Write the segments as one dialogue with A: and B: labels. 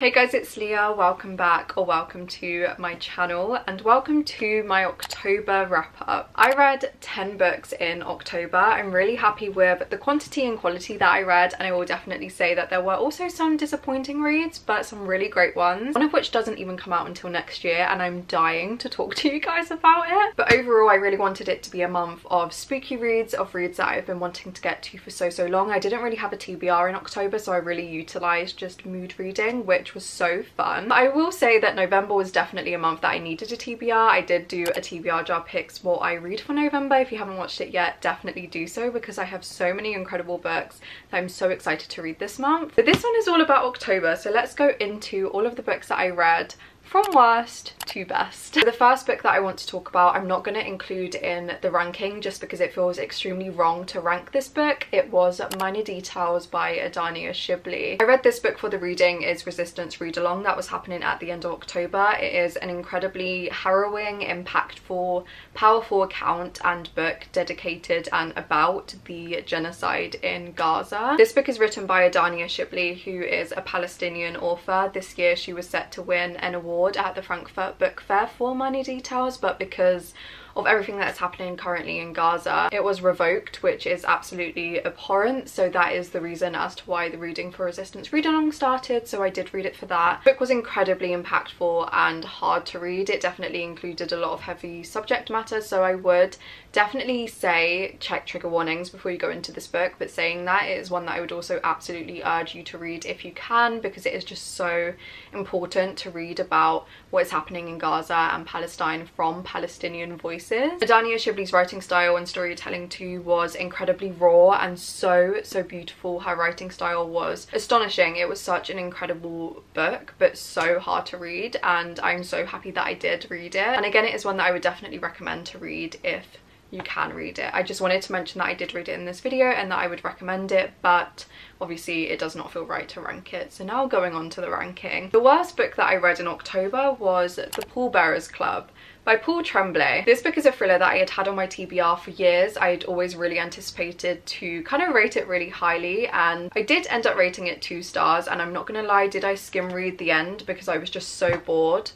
A: Hey guys, it's Léa. Welcome back or welcome to my channel and welcome to my October wrap up. I read 10 books in October. I'm really happy with the quantity and quality that I read and I will definitely say that there were also some disappointing reads but some really great ones. One of which doesn't even come out until next year and I'm dying to talk to you guys about it. But overall I really wanted it to be a month of spooky reads, of reads that I've been wanting to get to for so so long. I didn't really have a TBR in October so I really utilised just mood reading which which was so fun. I will say that November was definitely a month that I needed a TBR. I did do a TBR jar picks what I read for November. If you haven't watched it yet, definitely do so because I have so many incredible books that I'm so excited to read this month. But this one is all about October, so let's go into all of the books that I read from worst to best. The first book that I want to talk about I'm not going to include in the ranking just because it feels extremely wrong to rank this book. It was Minor Details by Adania Shibli. I read this book for the reading is Resistance Read Along that was happening at the end of October. It is an incredibly harrowing, impactful, powerful account and book dedicated and about the genocide in Gaza. This book is written by Adania Shibli who is a Palestinian author. This year she was set to win an award at the Frankfurt Book Fair for Minor Details but because of everything that's happening currently in Gaza. It was revoked, which is absolutely abhorrent. So that is the reason as to why the Reading for Resistance read along started. So I did read it for that. The book was incredibly impactful and hard to read. It definitely included a lot of heavy subject matter. So I would definitely say check trigger warnings before you go into this book. But saying that, it is one that I would also absolutely urge you to read if you can because it is just so important to read about what is happening in Gaza and Palestine from Palestinian voices voices. Adania Shibli's writing style and storytelling too was incredibly raw and so, so beautiful. Her writing style was astonishing. It was such an incredible book, but so hard to read. And I'm so happy that I did read it. And again, it is one that I would definitely recommend to read if you can read it. I just wanted to mention that I did read it in this video and that I would recommend it, but obviously it does not feel right to rank it. So now going on to the ranking. The worst book that I read in October was The Pallbearers Club by Paul Tremblay. This book is a thriller that I had had on my TBR for years. I had always really anticipated to kind of rate it really highly and I did end up rating it two stars and I'm not gonna lie, did I skim read the end because I was just so bored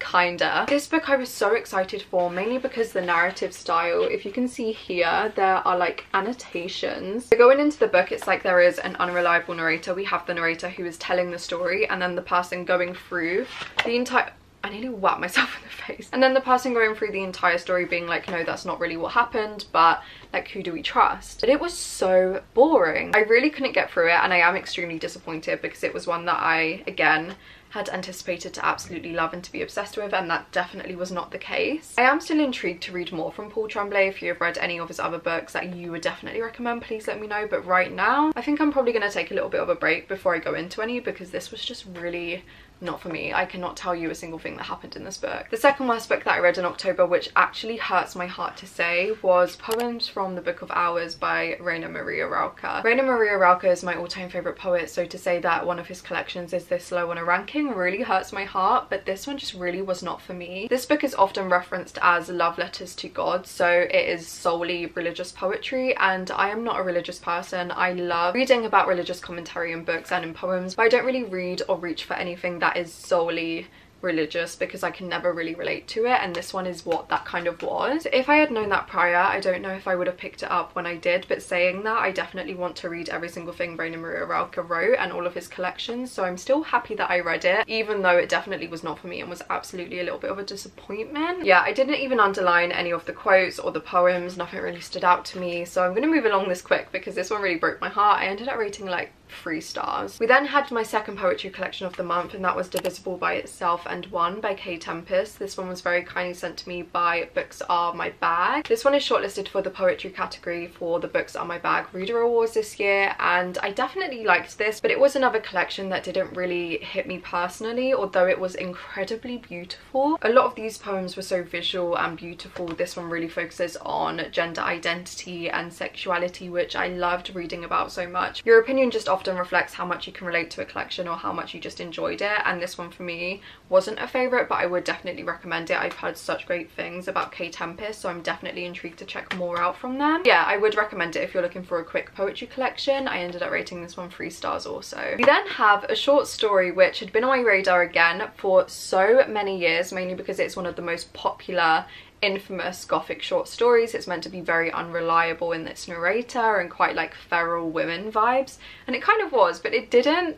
A: kinda. This book I was so excited for mainly because the narrative style, if you can see here, there are like annotations. So going into the book, it's like there is an unreliable narrator. We have the narrator who is telling the story and then the person going through the entire I nearly whacked myself in the face. And then the person going through the entire story being like, no, that's not really what happened, but like, who do we trust? But it was so boring. I really couldn't get through it and I am extremely disappointed because it was one that I, again, had anticipated to absolutely love and to be obsessed with and that definitely was not the case. I am still intrigued to read more from Paul Tremblay. If you have read any of his other books that you would definitely recommend, please let me know. But right now, I think I'm probably going to take a little bit of a break before I go into any because this was just really not for me. I cannot tell you a single thing that happened in this book. The second worst book that I read in October, which actually hurts my heart to say, was Poems from the Book of Hours by Rainer Maria Rilke. Rainer Maria Rilke is my all-time favourite poet, so to say that one of his collections is this low on a ranking really hurts my heart, but this one just really was not for me. This book is often referenced as love letters to God, so it is solely religious poetry, and I am not a religious person. I love reading about religious commentary in books and in poems, but I don't really read or reach for anything that that is solely religious because I can never really relate to it and this one is what that kind of was. If I had known that prior, I don't know if I would have picked it up when I did, but saying that, I definitely want to read every single thing Rainer Maria Rilke wrote and all of his collections, so I'm still happy that I read it, even though it definitely was not for me and was absolutely a little bit of a disappointment. Yeah, I didn't even underline any of the quotes or the poems, nothing really stood out to me, so I'm to move along this quick because this one really broke my heart. I ended up rating like three stars. We then had my second poetry collection of the month and that was Divisible by Itself and One by Kae Tempest. This one was very kindly sent to me by Books Are My Bag. This one is shortlisted for the poetry category for the Books Are My Bag Reader Awards this year and I definitely liked this but it was another collection that didn't really hit me personally although it was incredibly beautiful. A lot of these poems were so visual and beautiful. This one really focuses on gender identity and sexuality which I loved reading about so much. Your opinion just often reflects how much you can relate to a collection or how much you just enjoyed it and this one for me wasn't a favourite but I would definitely recommend it. I've heard such great things about Kae Tempest so I'm definitely intrigued to check more out from them. Yeah, I would recommend it if you're looking for a quick poetry collection. I ended up rating this one three stars also. We then have a short story which had been on my radar again for so many years, mainly because it's one of the most popular infamous gothic short stories. It's meant to be very unreliable in its narrator and quite like feral women vibes. And it kind of was, but it didn't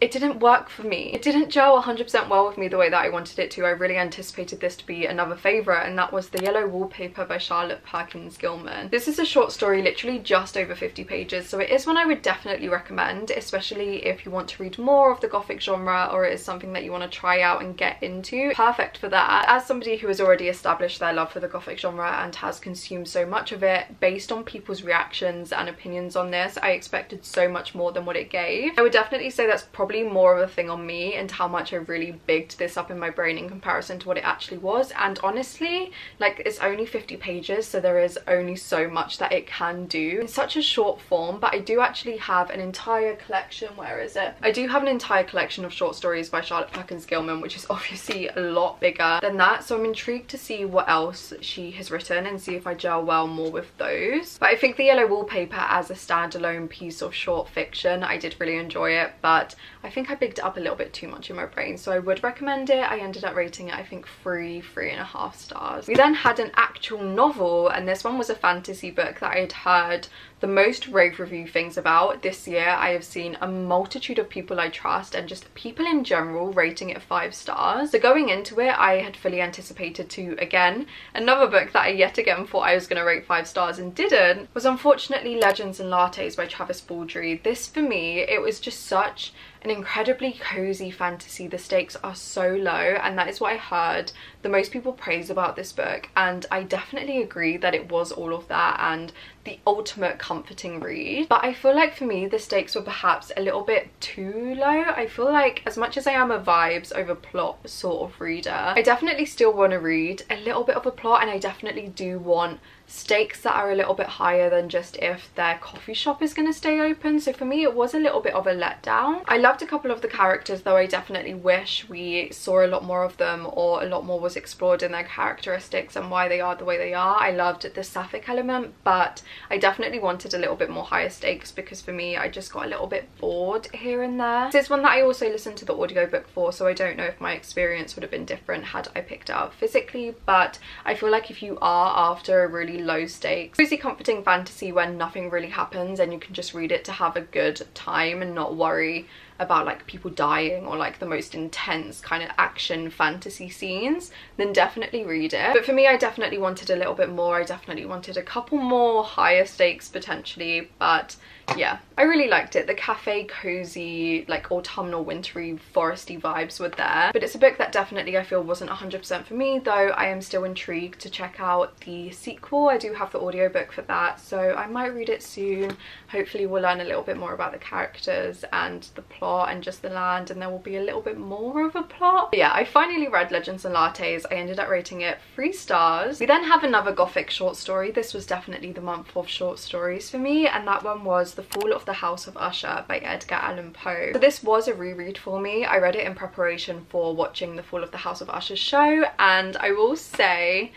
A: it didn't work for me. It didn't gel 100% well with me the way that I wanted it to. I really anticipated this to be another favourite and that was The Yellow Wallpaper by Charlotte Perkins Gilman. This is a short story, literally just over 50 pages, so it is one I would definitely recommend, especially if you want to read more of the gothic genre or it is something that you want to try out and get into. Perfect for that. As somebody who has already established their love for the gothic genre and has consumed so much of it, based on people's reactions and opinions on this, I expected so much more than what it gave. I would definitely say that's probably probably more of a thing on me and how much I really bigged this up in my brain in comparison to what it actually was. And honestly like it's only 50 pages so there is only so much that it can do. In such a short form but I do actually have an entire collection. Where is it? I do have an entire collection of short stories by Charlotte Perkins Gilman which is obviously a lot bigger than that. So I'm intrigued to see what else she has written and see if I gel well more with those. But I think the yellow wallpaper as a standalone piece of short fiction I did really enjoy it but I think I bigged it up a little bit too much in my brain so I would recommend it. I ended up rating it I think three, three and a half stars. We then had an actual novel and this one was a fantasy book that I had heard the most rave review things about this year. I have seen a multitude of people I trust and just people in general rating it five stars. So going into it I had fully anticipated to again another book that I yet again thought I was going to rate five stars and didn't was unfortunately Legends and Lattes by Travis Baldree. This for me it was just such an incredibly cozy fantasy. The stakes are so low and that is what I heard the most people praise about this book and I definitely agree that it was all of that and the ultimate comforting read. But I feel like for me the stakes were perhaps a little bit too low. I feel like as much as I am a vibes over plot sort of reader I definitely still want to read a little bit of a plot and I definitely do want stakes that are a little bit higher than just if their coffee shop is going to stay open. So for me it was a little bit of a letdown. I loved a couple of the characters though i definitely wish we saw a lot more of them or a lot more was explored in their characteristics and why they are the way they are. I loved the sapphic element but i definitely wanted a little bit more higher stakes because for me i just got a little bit bored here and there this is one that i also listened to the audiobook for so i don't know if my experience would have been different had i picked it up physically but i feel like if you are after a really low stakes. Cozy comforting fantasy when nothing really happens and you can just read it to have a good time and not worry about like people dying or like the most intense kind of action fantasy scenes then definitely read it. But for me I definitely wanted a little bit more. I definitely wanted a couple more higher stakes potentially but yeah I really liked it. The cafe cozy like autumnal wintry foresty vibes were there. But it's a book that definitely I feel wasn't 100% for me though I am still intrigued to check out the sequel. I do have the audiobook for that so I might read it soon. Hopefully we'll learn a little bit more about the characters and the plot and just the land and there will be a little bit more of a plot. But yeah I finally read Legends and Lattes. I ended up rating it three stars. We then have another gothic short story. This was definitely the month of short stories for me and that one was the Fall of the House of Usher by Edgar Allan Poe. So this was a reread for me. I read it in preparation for watching the Fall of the House of Usher show and I will say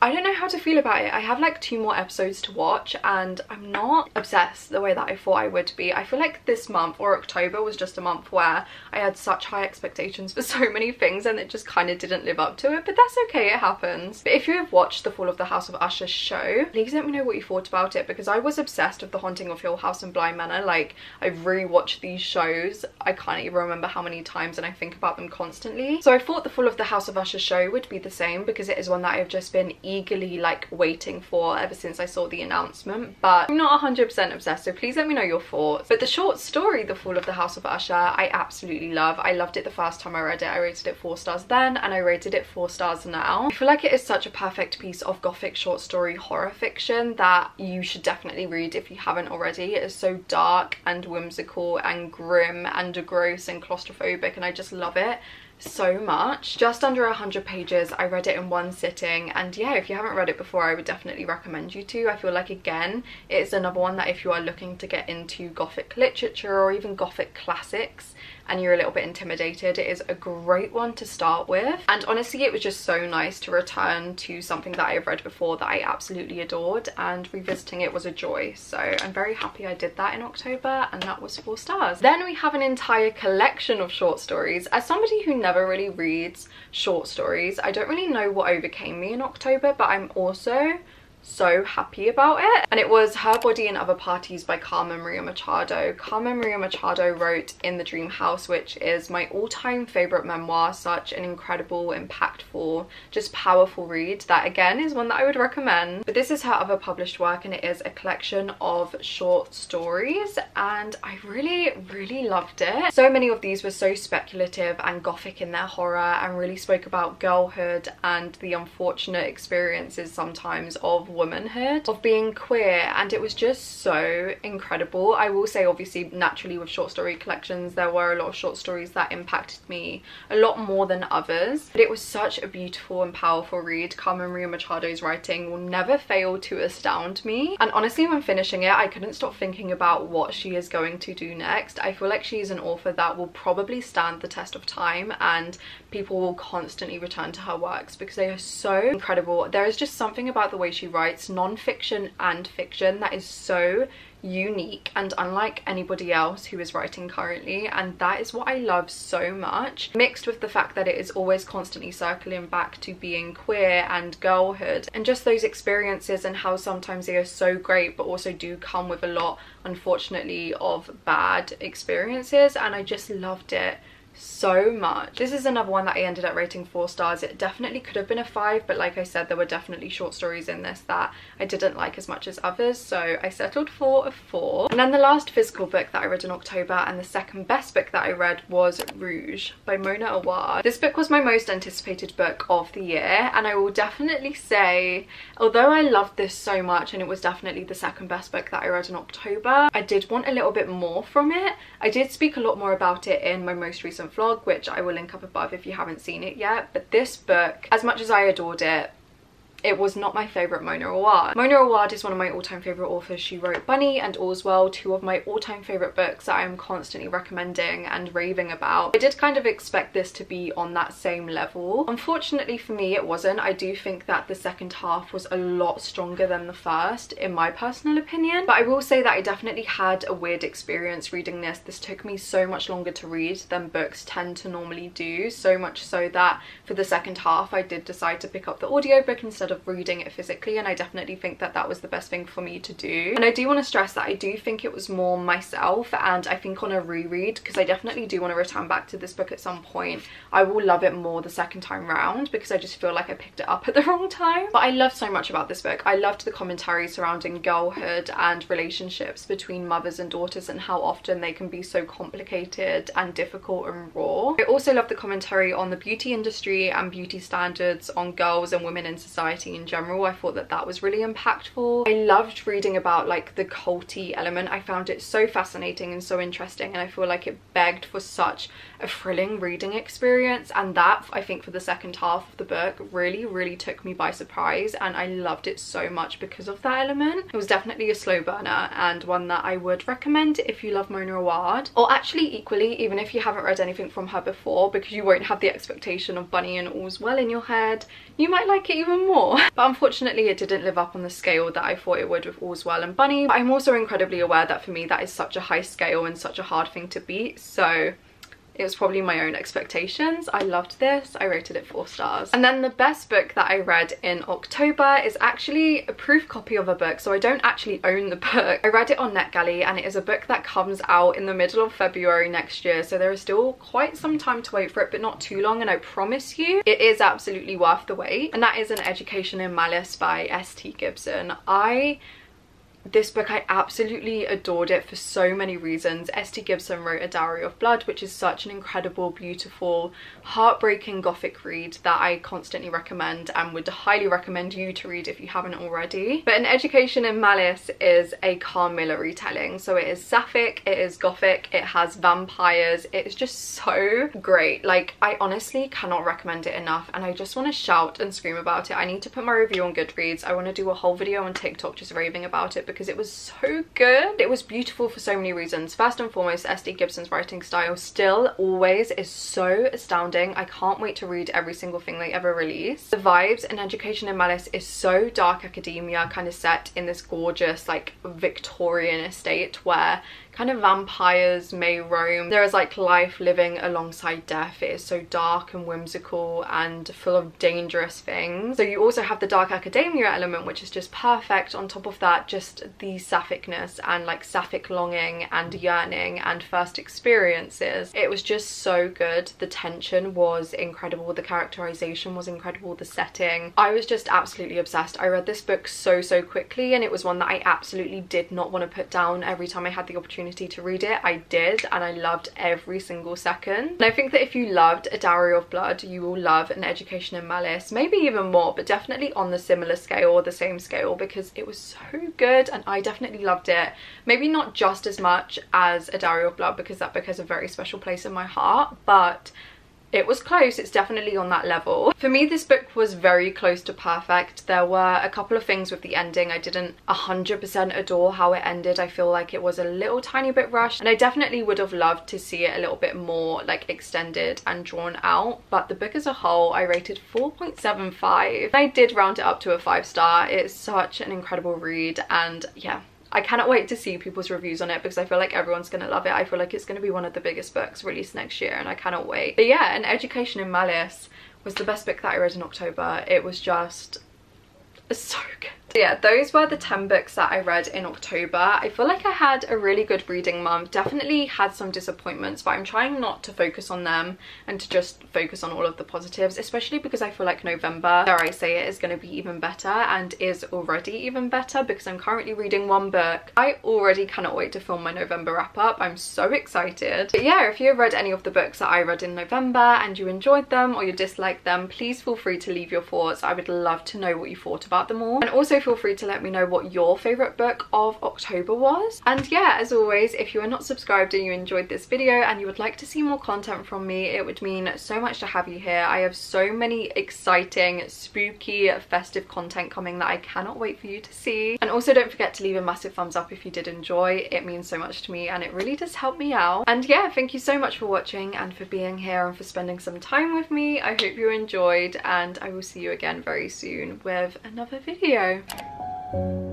A: I don't know how to feel about it. I have like two more episodes to watch and I'm not obsessed the way that I thought I would be. I feel like this month or October was just a month where I had such high expectations for so many things and it just kind of didn't live up to it but that's okay it happens. But if you have watched the Fall of the House of Usher show please let me know what you thought about it because I was obsessed with The Haunting of Hill House and Bly Manor like I've rewatched these shows I can't even remember how many times and I think about them constantly. So I thought the Fall of the House of Usher show would be the same because it is one that I've just been eagerly like waiting for ever since I saw the announcement but I'm not 100% obsessed so please let me know your thoughts. But the short story The Fall of the House of Usher I absolutely love. I loved it the first time I read it. I rated it 4 stars then and I rated it 4 stars now. I feel like it is such a perfect piece of gothic short story horror fiction that you should definitely read if you haven't already. It is so dark and whimsical and grim and gross and claustrophobic and I just love it so much. Just under 100 pages. I read it in one sitting and yeah, if you haven't read it before, I would definitely recommend you to. I feel like again, it's another one that if you are looking to get into gothic literature or even gothic classics, and you're a little bit intimidated, it is a great one to start with. And honestly, it was just so nice to return to something that I've read before that I absolutely adored and revisiting it was a joy. So I'm very happy I did that in October and that was four stars. Then we have an entire collection of short stories. As somebody who never really reads short stories, I don't really know what overcame me in October, but I'm also so happy about it. And it was her body and other parties by carmen maria machado. Carmen maria machado wrote in the dream house which is my all-time favorite memoir such an incredible impactful just powerful read that again is one that i would recommend. But this is her other published work and it is a collection of short stories and i really really loved it. So many of these were so speculative and gothic in their horror and really spoke about girlhood and the unfortunate experiences sometimes of womanhood, of being queer, and it was just so incredible. I will say, obviously, naturally with short story collections, there were a lot of short stories that impacted me a lot more than others, but it was such a beautiful and powerful read. Carmen Maria Machado's writing will never fail to astound me, and honestly, when finishing it, I couldn't stop thinking about what she is going to do next. I feel like she is an author that will probably stand the test of time, and people will constantly return to her works because they are so incredible. There is just something about the way she writes writes non-fiction and fiction that is so unique and unlike anybody else who is writing currently and that is what I love so much. Mixed with the fact that it is always constantly circling back to being queer and girlhood and just those experiences and how sometimes they are so great but also do come with a lot unfortunately of bad experiences and I just loved it so much. This is another one that I ended up rating four stars. It definitely could have been a five, but like I said, there were definitely short stories in this that I didn't like as much as others, so I settled for a four. And then the last physical book that I read in October and the second best book that I read was Rouge by Mona Awad. This book was my most anticipated book of the year, and I will definitely say, although I loved this so much and it was definitely the second best book that I read in October, I did want a little bit more from it. I did speak a lot more about it in my most recent vlog which I will link up above if you haven't seen it yet but this book as much as I adored it it was not my favourite Mona Awad. Mona Awad is one of my all-time favourite authors. She wrote Bunny and All's Well, two of my all-time favourite books that I'm constantly recommending and raving about. I did kind of expect this to be on that same level. Unfortunately for me it wasn't. I do think that the second half was a lot stronger than the first in my personal opinion. But I will say that I definitely had a weird experience reading this. This took me so much longer to read than books tend to normally do. So much so that for the second half I did decide to pick up the audiobook instead instead of reading it physically and I definitely think that that was the best thing for me to do. And I do want to stress that I do think it was more myself and I think on a reread because I definitely do want to return back to this book at some point. I will love it more the second time round because I just feel like I picked it up at the wrong time. But I love so much about this book. I loved the commentary surrounding girlhood and relationships between mothers and daughters and how often they can be so complicated and difficult and raw. I also love the commentary on the beauty industry and beauty standards on girls and women in society in general. I thought that that was really impactful. I loved reading about like the culty element. I found it so fascinating and so interesting and I feel like it begged for such a thrilling reading experience and that I think for the second half of the book really really took me by surprise and I loved it so much because of that element. It was definitely a slow burner and one that I would recommend if you love Mona Awad or actually equally even if you haven't read anything from her before because you won't have the expectation of Bunny and All's Well in your head you might like it even more. But unfortunately it didn't live up on the scale that I thought it would with All's Well and Bunny. But I'm also incredibly aware that for me that is such a high scale and such a hard thing to beat. So it was probably my own expectations. I loved this. I rated it four stars. And then the best book that I read in October is actually a proof copy of a book. So I don't actually own the book. I read it on NetGalley and it is a book that comes out in the middle of February next year. So there is still quite some time to wait for it, but not too long. And I promise you, it is absolutely worth the wait. And that is An Education in Malice by S.T. Gibson. I This book, I absolutely adored it for so many reasons. S.T. Gibson wrote A Dowry of Blood, which is such an incredible, beautiful, heartbreaking gothic read that I constantly recommend and would highly recommend you to read if you haven't already. But An Education in Malice is a Carmilla retelling. So it is sapphic, it is gothic, it has vampires. It's just so great. Like, I honestly cannot recommend it enough and I just want to shout and scream about it. I need to put my review on Goodreads. I want to do a whole video on TikTok just raving about it because it was so good. It was beautiful for so many reasons. First and foremost, S.T. Gibson's writing style still always is so astounding. I can't wait to read every single thing they ever release. The vibes in Education in Malice is so dark academia kind of set in this gorgeous like Victorian estate where kind of vampires may roam. There is like life living alongside death. It is so dark and whimsical and full of dangerous things. So you also have the dark academia element which is just perfect. On top of that just the sapphicness and like sapphic longing and yearning and first experiences. It was just so good. The tension was incredible. The characterization was incredible. The setting. I was just absolutely obsessed. I read this book so so quickly and it was one that I absolutely did not want to put down every time I had the opportunity opportunity to read it, I did and I loved every single second. And I think that if you loved A Dowry of Blood, you will love An Education in Malice, maybe even more, but definitely on the similar scale or the same scale because it was so good and I definitely loved it. Maybe not just as much as A Dowry of Blood because that book has a very special place in my heart, but it was close it's definitely on that level. For me this book was very close to perfect. There were a couple of things with the ending. I didn't 100% adore how it ended. I feel like it was a little tiny bit rushed and i definitely would have loved to see it a little bit more like extended and drawn out but the book as a whole i rated 4.75 i did round it up to a five star. It's such an incredible read and yeah I cannot wait to see people's reviews on it because I feel like everyone's going to love it. I feel like it's going to be one of the biggest books released next year and I cannot wait. But yeah, An Education in Malice was the best book that I read in October. It was just so good. So yeah, those were the 10 books that I read in October. I feel like I had a really good reading month. Definitely had some disappointments, but I'm trying not to focus on them and to just focus on all of the positives, especially because I feel like November, dare I say it, is going to be even better and is already even better because I'm currently reading one book. I already cannot wait to film my November wrap up. I'm so excited. But yeah, if you have read any of the books that I read in November and you enjoyed them or you disliked them, please feel free to leave your thoughts. I would love to know what you thought about them all. And also feel free to let me know what your favourite book of October was. And yeah, as always, if you are not subscribed and you enjoyed this video and you would like to see more content from me, it would mean so much to have you here. I have so many exciting, spooky, festive content coming that I cannot wait for you to see. And also don't forget to leave a massive thumbs up if you did enjoy. It means so much to me and it really does help me out. And yeah, thank you so much for watching and for being here and for spending some time with me. I hope you enjoyed and I will see you again very soon with another video. Thank you.